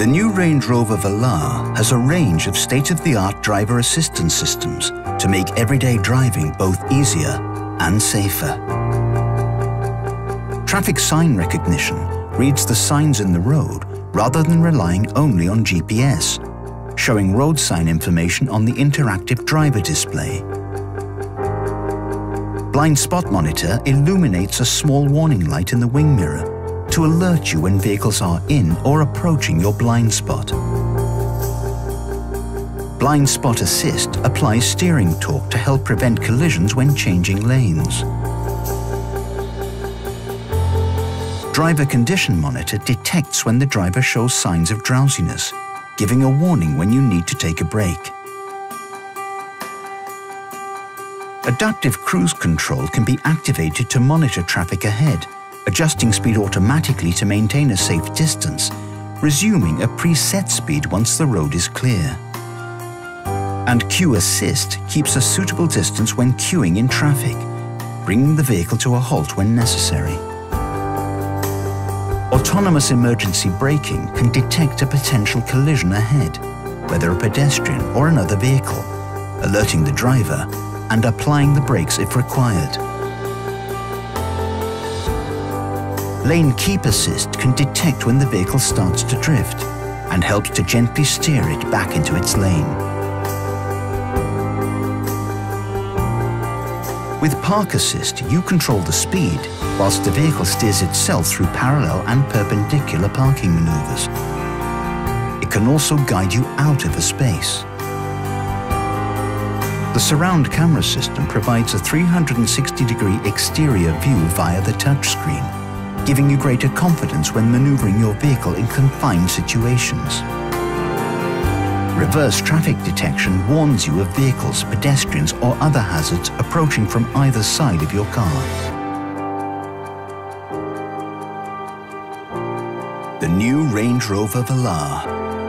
The new Range Rover Velar has a range of state-of-the-art driver assistance systems to make everyday driving both easier and safer. Traffic sign recognition reads the signs in the road rather than relying only on GPS, showing road sign information on the interactive driver display. Blind Spot Monitor illuminates a small warning light in the wing mirror to alert you when vehicles are in or approaching your blind spot. Blind Spot Assist applies steering torque to help prevent collisions when changing lanes. Driver Condition Monitor detects when the driver shows signs of drowsiness, giving a warning when you need to take a break. Adaptive Cruise Control can be activated to monitor traffic ahead adjusting speed automatically to maintain a safe distance, resuming a preset speed once the road is clear. And Queue Assist keeps a suitable distance when queuing in traffic, bringing the vehicle to a halt when necessary. Autonomous emergency braking can detect a potential collision ahead, whether a pedestrian or another vehicle, alerting the driver and applying the brakes if required. Lane Keep Assist can detect when the vehicle starts to drift and helps to gently steer it back into its lane. With Park Assist, you control the speed whilst the vehicle steers itself through parallel and perpendicular parking maneuvers. It can also guide you out of a space. The surround camera system provides a 360 degree exterior view via the touchscreen giving you greater confidence when maneuvering your vehicle in confined situations. Reverse traffic detection warns you of vehicles, pedestrians or other hazards approaching from either side of your car. The new Range Rover Velar